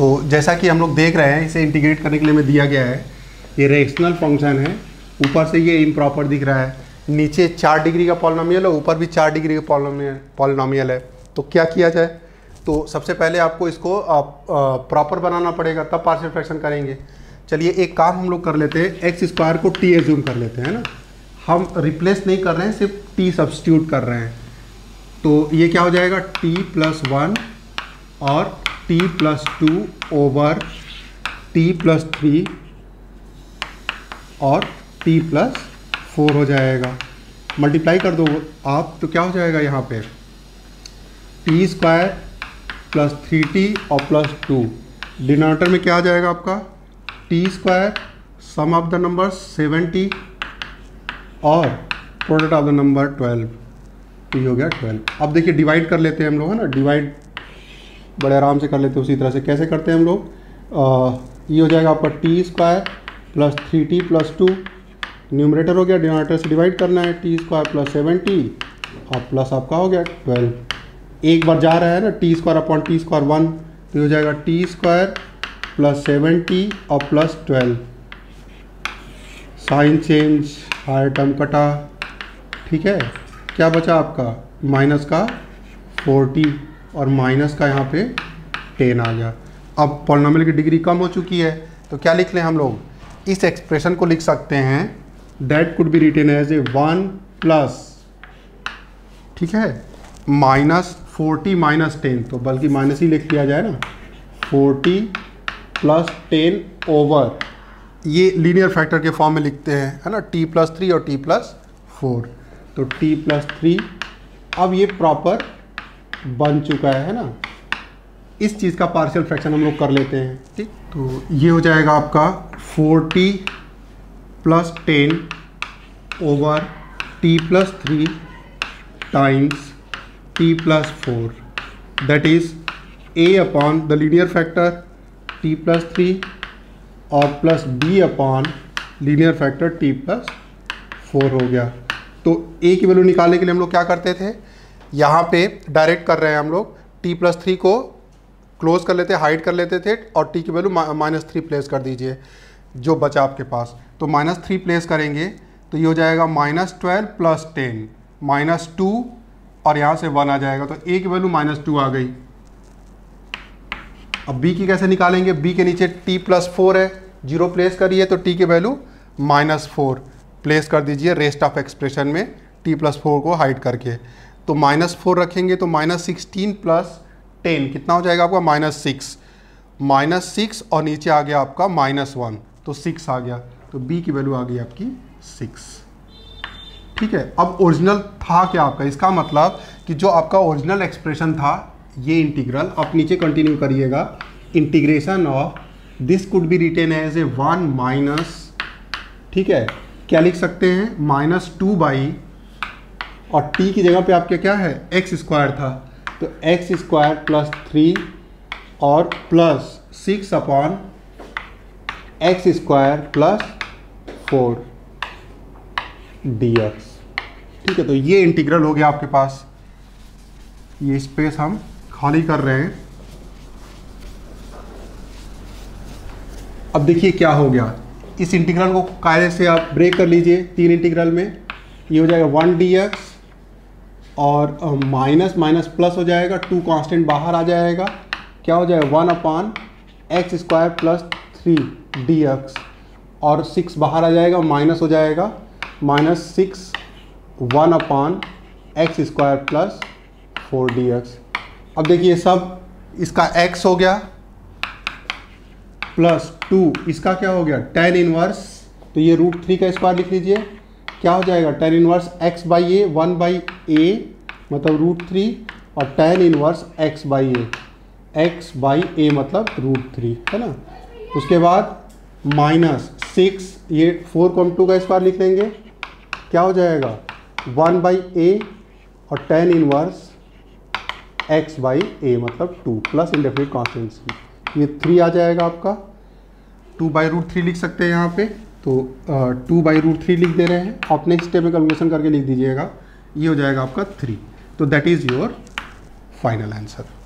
तो जैसा कि हम लोग देख रहे हैं, इसे इंटीग्रेट करने के लिए हमें दिया गया है। ये रेशनल फ़ंक्शन है। ऊपर से ये इम्प्रॉपर दिख रहा है। नीचे चार डिग्री का पॉलिनोमियल है, ऊपर भी चार डिग्री का पॉलिनोमियल पॉलिनोमियल है। तो क्या किया जाए? तो सबसे पहले आपको इसको प्रॉपर बनाना पड़ेगा, तब पार्शियल फ्रैक्शन करेंगे। चलिए एक काम हम लोग कर लेते हैं। एक्स स्क्वायर को टी एज्यूम कर लेते हैं ना? हम रिप्लेस नहीं कर रहे हैं, सिर्फ़ टी सब्सटीट्यूट कर रहे हैं। तो ये क्या हो जाएगा? टी प्लस वन और T plus two over T plus three और टी प्लस फोर हो जाएगा। मल्टीप्लाई कर दो आप तो क्या हो जाएगा यहाँ पे? T square plus three T और प्लस टू डिनोटर में क्या आ जाएगा आपका? T square sum of the number seventy और product of the number twelve तो ये हो गया ट्वेल्व अब देखिए डिवाइड कर लेते हैं हम लोग, है ना? डिवाइड बड़े आराम से कर लेते हैं उसी तरह से। कैसे करते हैं हम लोग? ये हो जाएगा आपका T square plus three T plus two. Numerator हो गया, डिनोमिनेटर से डिवाइड करना है, T square plus seven T और प्लस आपका हो गया ट्वेल्व। एक बार जा रहा है ना, T square upon T square one तो हो जाएगा T square plus seven T और plus twelve. Sign change, higher term कटा, ठीक है? क्या बचा आपका? माइनस का फोर्टी और माइनस का यहाँ पे टेन आ गया। अब पॉलिनोमियल की डिग्री कम हो चुकी है तो क्या लिख लें हम लोग? इस एक्सप्रेशन को लिख सकते हैं that could be written as A one plus ठीक है? माइनस फोर्टी माइनस टेन तो बल्कि माइनस ही लिख लिया जाए ना। फोर्टी प्लस टेन ओवर ये लीनियर फैक्टर के फॉर्म में लिखते हैं, है ना? टी प्लस थ्री और टी प्लस फोर तो टी प्लस थ्री अब ये प्रॉपर बन चुका है ना? इस चीज़ का पार्शियल फ्रैक्शन हम लोग कर लेते हैं। ठीक। तो ये हो जाएगा आपका forty plus ten over T plus three times T plus four that is A upon the linear factor T plus three और plus B upon linear factor T plus four हो गया। तो ए की वैल्यू निकालने के लिए हम लोग क्या करते थे? यहाँ पे डायरेक्ट कर रहे हैं हम लोग। टी प्लस थ्री को क्लोज कर लेते हाइड कर लेते थे और टी की वैल्यू माइनस थ्री प्लेस कर दीजिए, जो बचा आपके पास। तो माइनस थ्री प्लेस करेंगे तो ये हो जाएगा minus twelve plus ten minus two और यहाँ से वन आ जाएगा तो ए की वैल्यू माइनस टू आ गई। अब बी की कैसे निकालेंगे? बी के नीचे टी प्लस फोर है। ज़ीरो प्लेस करिए तो टी की वैल्यू माइनस फोर प्लेस कर दीजिए रेस्ट ऑफ़ एक्सप्रेशन में टी प्लस फोर को हाइड करके। तो माइनस फोर रखेंगे तो माइनस सिक्सटीन प्लस टेन, कितना हो जाएगा आपका? Minus six. माइनस सिक्स और नीचे आ गया आपका माइनस वन तो सिक्स आ गया। तो बी की वैल्यू आ गई आपकी सिक्स। ठीक है, अब ओरिजिनल था क्या आपका? इसका मतलब कि जो आपका ओरिजिनल एक्सप्रेशन था, ये इंटीग्रल, आप नीचे कंटिन्यू करिएगा। Integration of this could be written as A one minus ठीक है? क्या लिख सकते हैं? माइनस टू बाई और टी की जगह पे आपके क्या है? एक्स स्क्वायर था। तो एक्स स्क्वायर प्लस थ्री और plus six upon x square plus four D ठीक है तो ये इंटीग्रल हो गया आपके पास। ये स्पेस हम खाली कर रहे हैं। अब देखिए क्या हो गया। इस इंटीग्रल को कायदे से आप ब्रेक कर लीजिए तीन इंटीग्रल में। ये हो जाएगा वन डी एक्स और माइनस माइनस प्लस हो जाएगा, टू कांस्टेंट बाहर आ जाएगा। क्या हो जाएगा one upon x square plus three D x और सिक्स बाहर आ जाएगा, माइनस हो जाएगा। Minus six, one upon x square plus four D x अब देखिए सब इसका एक्स हो गया प्लस टू। इसका क्या हो गया? Tan inverse. तो ये रूट थ्री का स्क्वायर लिख लीजिए। क्या हो जाएगा? Tan inverse x by a, one by a मतलब रूट थ्री और tan inverse x by a x by a मतलब रूट थ्री है ना? उसके बाद माइनस सिक्स ये फोर कॉम टू का स्क्वायर लिख लेंगे। क्या हो जाएगा? वन बाई ए और tan inverse x by a मतलब टू प्लस इंडेफिनिट कॉन्स्टेंसी ये थ्री आ जाएगा आपका। टू बाई रूट थ्री लिख सकते हैं यहाँ पे। तो टू बाई रूट थ्री लिख दे रहे हैं। आप नेक्स्ट स्टेप में कैलकुलेशन करके लिख दीजिएगा। ये हो जाएगा आपका थ्री तो that is your final answer